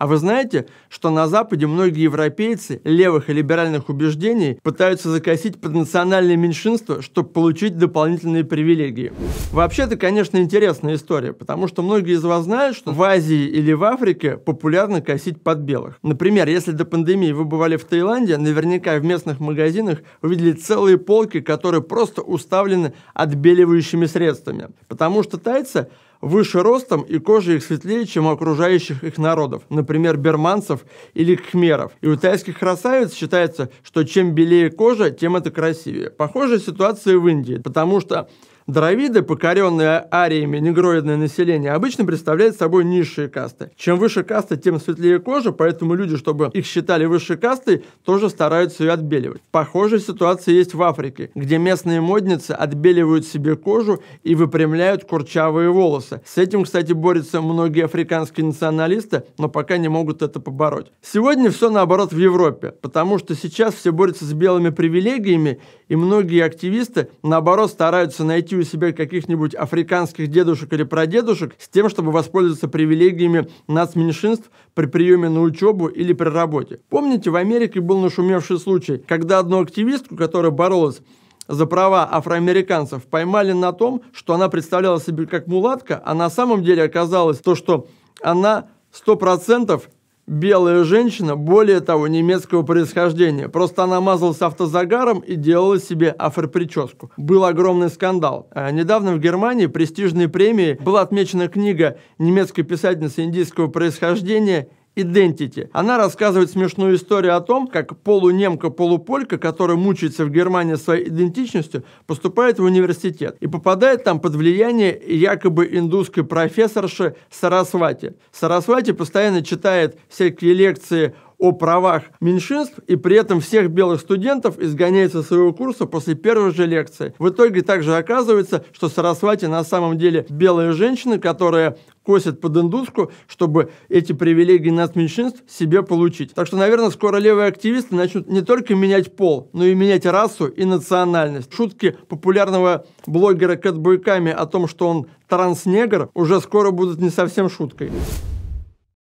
А вы знаете, что на Западе многие европейцы левых и либеральных убеждений пытаются закосить под национальное меньшинство, чтобы получить дополнительные привилегии? Вообще, это, конечно, интересная история, потому что многие из вас знают, что в Азии или в Африке популярно косить под белых. Например, если до пандемии вы бывали в Таиланде, наверняка в местных магазинах увидели целые полки, которые просто уставлены отбеливающими средствами. Потому что тайцы выше ростом и кожа их светлее, чем у окружающих их народов, например, берманцев или кхмеров. И у тайских красавиц считается, что чем белее кожа, тем это красивее. Похожая ситуация в Индии, потому что Дравиды, покоренные ариями негроидное население, обычно представляют собой низшие касты. Чем выше каста, тем светлее кожа, поэтому люди, чтобы их считали высшей кастой, тоже стараются ее отбеливать. Похожая ситуация есть в Африке, где местные модницы отбеливают себе кожу и выпрямляют курчавые волосы. С этим, кстати, борются многие африканские националисты, но пока не могут это побороть. Сегодня все наоборот в Европе, потому что сейчас все борются с белыми привилегиями, и многие активисты, наоборот, стараются найти у себя каких-нибудь африканских дедушек или прадедушек с тем, чтобы воспользоваться привилегиями нацменьшинств при приеме на учебу или при работе. Помните, в Америке был нашумевший случай, когда одну активистку, которая боролась за права афроамериканцев поймали на том, что она представляла себе как мулатка, а на самом деле оказалось то, что она 100% белая женщина, более того, немецкого происхождения. Просто она мазалась автозагаром и делала себе афроприческу. Был огромный скандал. А недавно в Германии престижной премией была отмечена книга немецкой писательницы индийского происхождения Identity. Она рассказывает смешную историю о том, как полунемка-полуполька, которая мучается в Германии своей идентичностью, поступает в университет и попадает там под влияние якобы индусской профессорши Сарасвати. Сарасвати постоянно читает всякие лекции о правах меньшинств и при этом всех белых студентов изгоняет со своего курса после первой же лекции. В итоге также оказывается, что Сарасвати на самом деле белая женщина, которая косит под индуску, чтобы эти привилегии нас меньшинств себе получить. Так что, наверное, скоро левые активисты начнут не только менять пол, но и менять расу и национальность. Шутки популярного блогера Кэт Буйками о том, что он транснегр, уже скоро будут не совсем шуткой.